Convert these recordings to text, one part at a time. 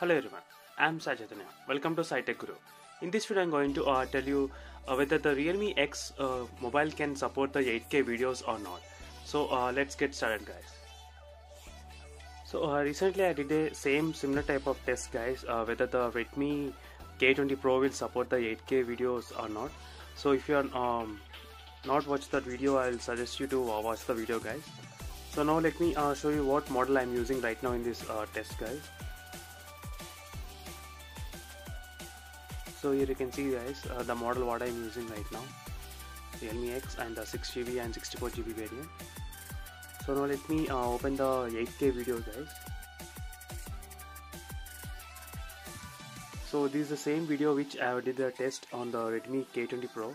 Hello everyone, I am Sai Chaitanya. Welcome to Sai Tech Guru. In this video, I am going to uh, tell you uh, whether the Realme X uh, mobile can support the 8K videos or not. So uh, let's get started, guys. So uh, recently, I did a same similar type of test, guys, uh, whether the Redmi K20 Pro will support the 8K videos or not. So if you are um, not watched that video, I'll suggest you to watch the video, guys. So now let me show you what model I'm using right now in this test, guys. So here you can see guys uh, the model what I'm using right now. Realme X and the 6GB and 64GB variant. So now let me uh, open the 8K video guys. So this is the same video which I did the test on the Redmi K20 Pro.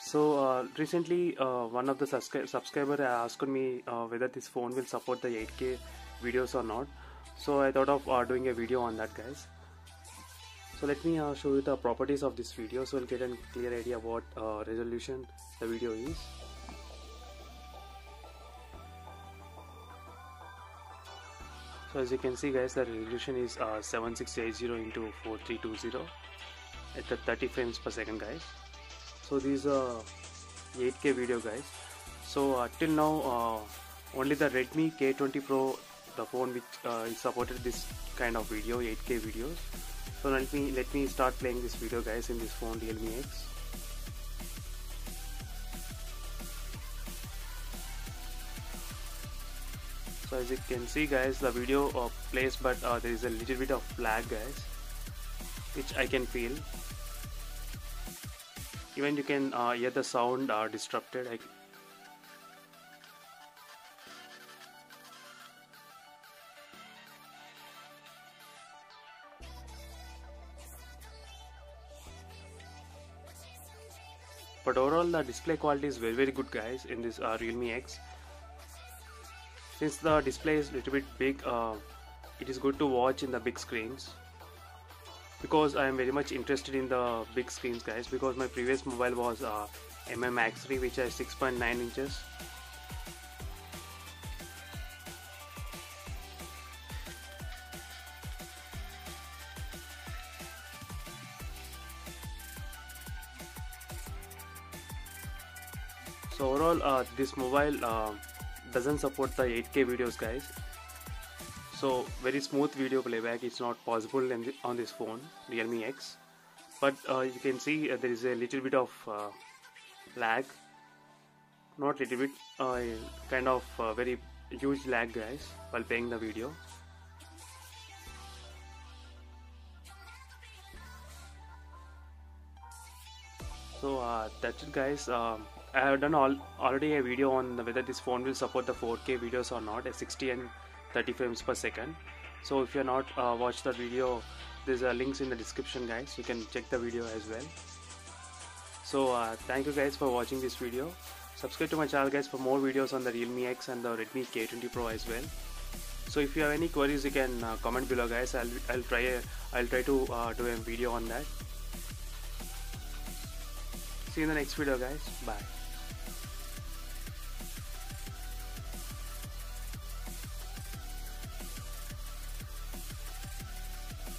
So uh, recently uh, one of the subscri subscriber asked me uh, whether this phone will support the 8K videos or not. So I thought of uh, doing a video on that guys so let me uh, show you the properties of this video so you'll get a clear idea what uh, resolution the video is. So as you can see guys the resolution is uh, 7680 into 4320 at the 30 frames per second guys. So these are 8k video guys. So uh, till now uh, only the Redmi K20 Pro the phone which uh, is supported this kind of video 8k videos so let me let me start playing this video guys in this phone Realme X. So as you can see guys the video uh, plays but uh, there is a little bit of lag guys which I can feel. Even you can uh, hear the sound uh, disrupted. I, but overall the display quality is very very good guys in this uh, Realme X. Since the display is a little bit big uh, it is good to watch in the big screens. Because I am very much interested in the big screens guys because my previous mobile was uh, MI Max 3 which has 6.9 inches so overall uh, this mobile uh, doesn't support the 8k videos guys. So very smooth video playback. Is not possible the, on this phone realme x. But uh, you can see uh, there is a little bit of uh, lag. Not little bit uh, kind of very huge lag guys while playing the video. So that's it guys. Um, I have done all, already a video on whether this phone will support the 4K videos or not at 60 and 30 frames per second. So if you are not uh, watched the video there's a links in the description guys. You can check the video as well. So uh, thank you guys for watching this video. Subscribe to my channel guys for more videos on the Realme X and the Redmi K20 Pro as well. So if you have any queries you can uh, comment below guys. I'll, I'll try I'll try to uh, do a video on that. See you in the next video guys. Bye